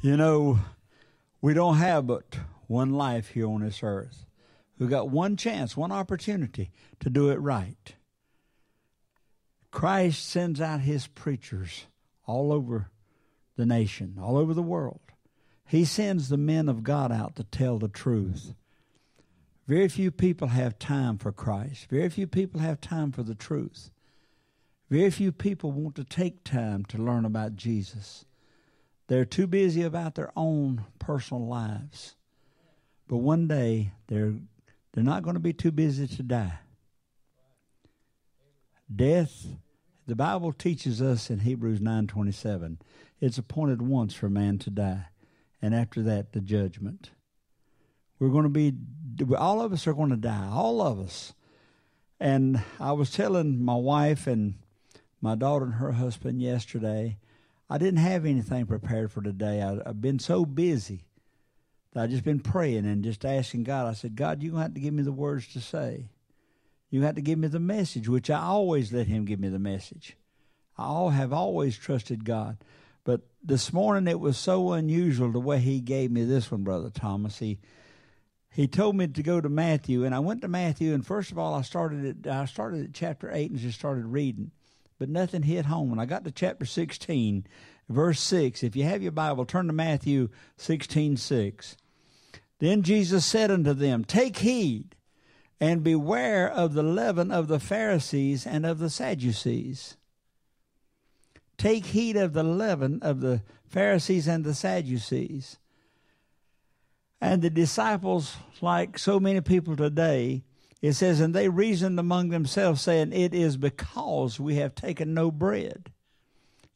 You know, we don't have but one life here on this earth. We've got one chance, one opportunity to do it right. Christ sends out his preachers all over the nation, all over the world. He sends the men of God out to tell the truth. Very few people have time for Christ. Very few people have time for the truth. Very few people want to take time to learn about Jesus. They're too busy about their own personal lives. But one day they're they're not going to be too busy to die. Death, the Bible teaches us in Hebrews 9:27, it's appointed once for man to die, and after that the judgment. We're going to be all of us are going to die, all of us. And I was telling my wife and my daughter and her husband yesterday I didn't have anything prepared for today. I, have been so busy that I've just been praying and just asking God. I said, God, you're going to have to give me the words to say. You have to give me the message, which I always let Him give me the message. I have always trusted God. But this morning it was so unusual the way He gave me this one, Brother Thomas. He he told me to go to Matthew, and I went to Matthew, and first of all, I started at I started at chapter eight and just started reading but nothing hit home. When I got to chapter 16, verse 6, if you have your Bible, turn to Matthew 16 6. Then Jesus said unto them, Take heed and beware of the leaven of the Pharisees and of the Sadducees. Take heed of the leaven of the Pharisees and the Sadducees. And the disciples, like so many people today, it says, And they reasoned among themselves, saying, It is because we have taken no bread.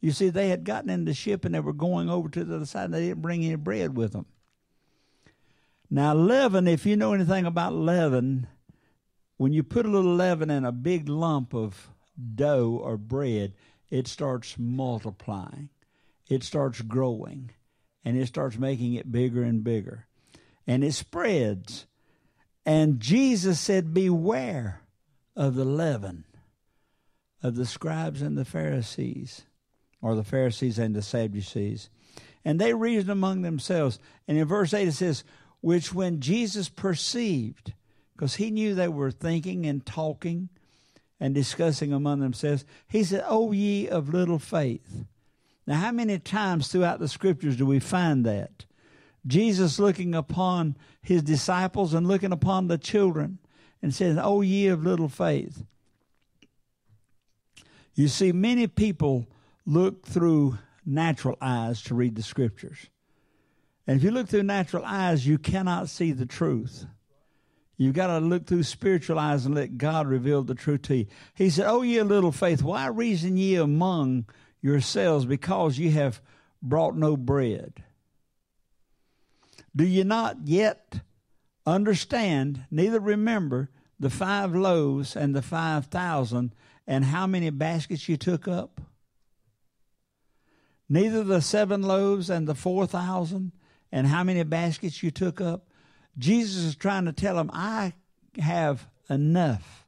You see, they had gotten in the ship and they were going over to the other side, and they didn't bring any bread with them. Now, leaven, if you know anything about leaven, when you put a little leaven in a big lump of dough or bread, it starts multiplying, it starts growing, and it starts making it bigger and bigger. And it spreads. And Jesus said, Beware of the leaven of the scribes and the Pharisees, or the Pharisees and the Sadducees. And they reasoned among themselves. And in verse 8 it says, Which when Jesus perceived, because he knew they were thinking and talking and discussing among themselves, he said, O ye of little faith. Now, how many times throughout the scriptures do we find that? Jesus looking upon his disciples and looking upon the children and says, Oh, ye of little faith. You see, many people look through natural eyes to read the scriptures. And if you look through natural eyes, you cannot see the truth. You've got to look through spiritual eyes and let God reveal the truth to you. He said, Oh, ye of little faith, why reason ye among yourselves because ye have brought no bread? Do you not yet understand, neither remember the five loaves and the five thousand and how many baskets you took up? Neither the seven loaves and the four thousand and how many baskets you took up? Jesus is trying to tell them, I have enough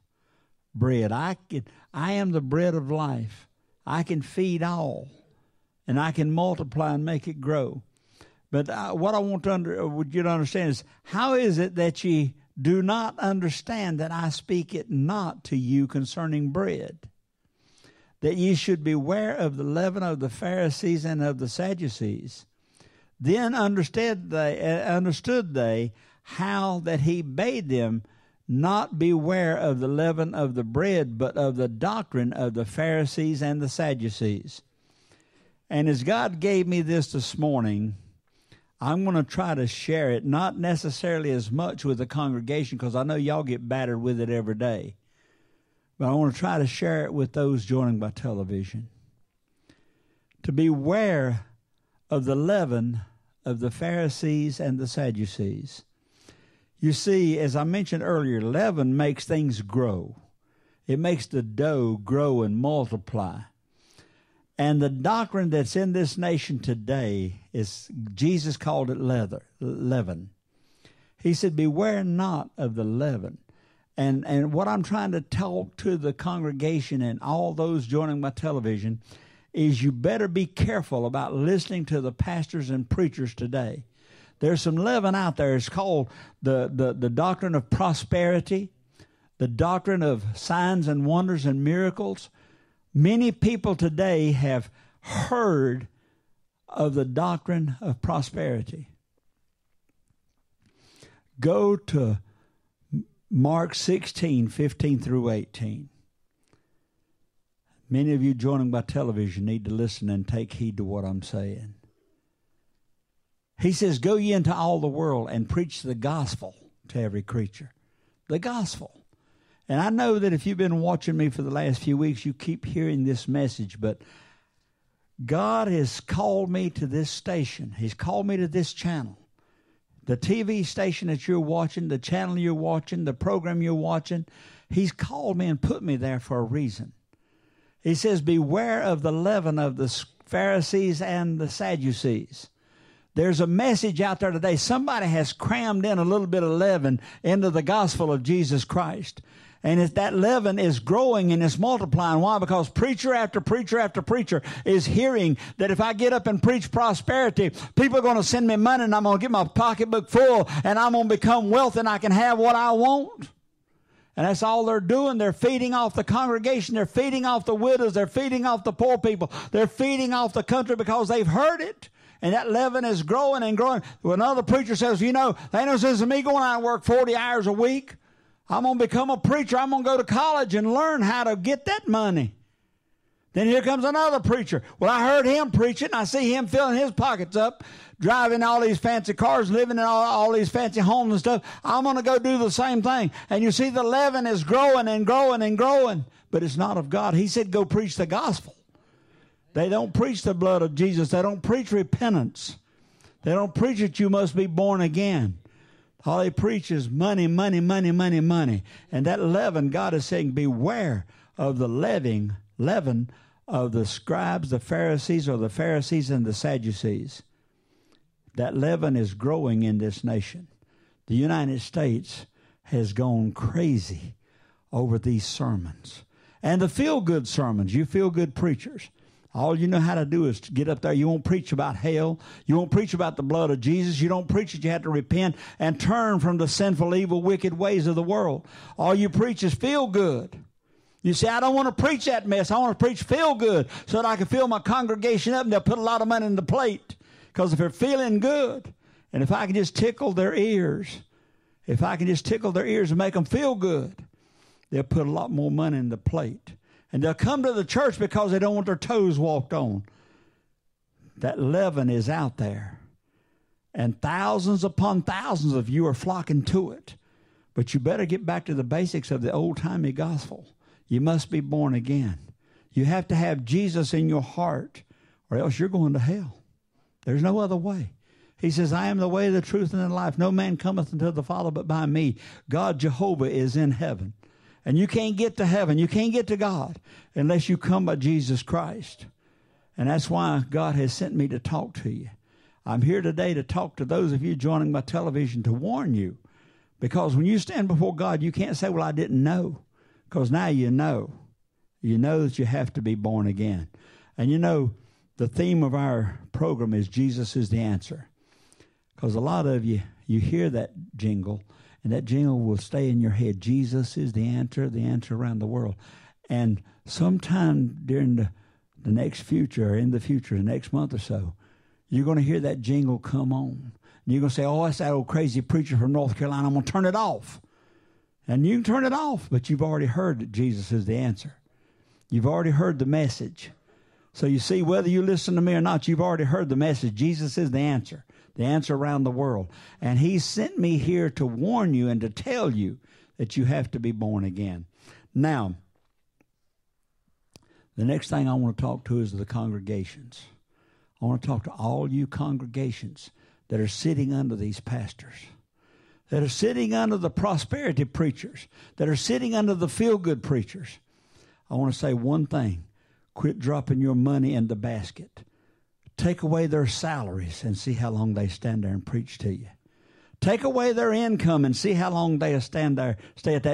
bread. I can, I am the bread of life. I can feed all, and I can multiply and make it grow. But uh, what I want to under, uh, would you to understand is how is it that ye do not understand that I speak it not to you concerning bread? That ye should beware of the leaven of the Pharisees and of the Sadducees. Then understood they, uh, understood they how that he bade them not beware of the leaven of the bread, but of the doctrine of the Pharisees and the Sadducees. And as God gave me this this morning, I'm going to try to share it, not necessarily as much with the congregation, because I know y'all get battered with it every day. But I want to try to share it with those joining by television. To beware of the leaven of the Pharisees and the Sadducees. You see, as I mentioned earlier, leaven makes things grow. It makes the dough grow and multiply. And the doctrine that's in this nation today is Jesus called it leather, leaven. He said, Beware not of the leaven. And, and what I'm trying to talk to the congregation and all those joining my television is you better be careful about listening to the pastors and preachers today. There's some leaven out there. It's called the, the, the doctrine of prosperity, the doctrine of signs and wonders and miracles. Many people today have heard of the doctrine of prosperity. Go to Mark 16, 15 through 18. Many of you joining by television need to listen and take heed to what I'm saying. He says, Go ye into all the world and preach the gospel to every creature. The gospel. And I know that if you've been watching me for the last few weeks, you keep hearing this message, but God has called me to this station. He's called me to this channel. The TV station that you're watching, the channel you're watching, the program you're watching, He's called me and put me there for a reason. He says, Beware of the leaven of the Pharisees and the Sadducees. There's a message out there today. Somebody has crammed in a little bit of leaven into the gospel of Jesus Christ. And if that leaven is growing and it's multiplying. Why? Because preacher after preacher after preacher is hearing that if I get up and preach prosperity, people are going to send me money and I'm going to get my pocketbook full and I'm going to become wealthy and I can have what I want. And that's all they're doing. They're feeding off the congregation. They're feeding off the widows. They're feeding off the poor people. They're feeding off the country because they've heard it. And that leaven is growing and growing. Another preacher says, you know, they no sense in me going out and work 40 hours a week. I'm going to become a preacher. I'm going to go to college and learn how to get that money. Then here comes another preacher. Well, I heard him preaching. I see him filling his pockets up, driving all these fancy cars, living in all, all these fancy homes and stuff. I'm going to go do the same thing. And you see, the leaven is growing and growing and growing, but it's not of God. He said, go preach the gospel. They don't preach the blood of Jesus. They don't preach repentance. They don't preach that you must be born again. All they preach is money, money, money, money, money. And that leaven, God is saying, beware of the leaven, leaven of the scribes, the Pharisees, or the Pharisees and the Sadducees. That leaven is growing in this nation. The United States has gone crazy over these sermons. And the feel good sermons, you feel good preachers. All you know how to do is to get up there. You won't preach about hell. You won't preach about the blood of Jesus. You don't preach that you have to repent and turn from the sinful, evil, wicked ways of the world. All you preach is feel good. You say, I don't want to preach that mess. I want to preach feel good so that I can fill my congregation up and they'll put a lot of money in the plate. Because if they're feeling good, and if I can just tickle their ears, if I can just tickle their ears and make them feel good, they'll put a lot more money in the plate. And they'll come to the church because they don't want their toes walked on. That leaven is out there. And thousands upon thousands of you are flocking to it. But you better get back to the basics of the old timey gospel. You must be born again. You have to have Jesus in your heart, or else you're going to hell. There's no other way. He says, I am the way, the truth, and the life. No man cometh unto the Father but by me. God Jehovah is in heaven. And you can't get to heaven, you can't get to God unless you come by Jesus Christ. And that's why God has sent me to talk to you. I'm here today to talk to those of you joining my television to warn you. Because when you stand before God, you can't say, Well, I didn't know. Because now you know. You know that you have to be born again. And you know, the theme of our program is Jesus is the answer. Because a lot of you, you hear that jingle, and that jingle will stay in your head. Jesus is the answer, the answer around the world. And sometime during the, the next future, or in the future, the next month or so, you're going to hear that jingle come on. And you're going to say, oh, that's that old crazy preacher from North Carolina. I'm going to turn it off. And you can turn it off, but you've already heard that Jesus is the answer. You've already heard the message. So you see, whether you listen to me or not, you've already heard the message. Jesus is the answer, the answer around the world. And He sent me here to warn you and to tell you that you have to be born again. Now, the next thing I want to talk to is the congregations. I want to talk to all you congregations that are sitting under these pastors that are sitting under the prosperity preachers, that are sitting under the feel good preachers. I want to say one thing quit dropping your money in the basket. Take away their salaries and see how long they stand there and preach to you. Take away their income and see how long they stand there, stay at that